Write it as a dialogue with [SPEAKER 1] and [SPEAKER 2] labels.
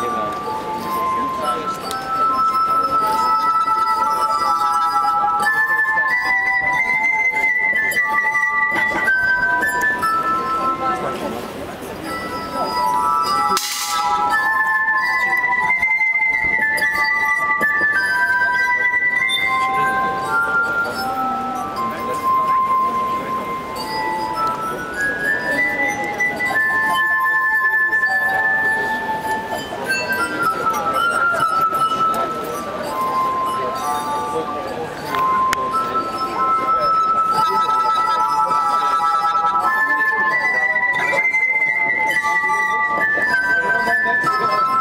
[SPEAKER 1] 这个。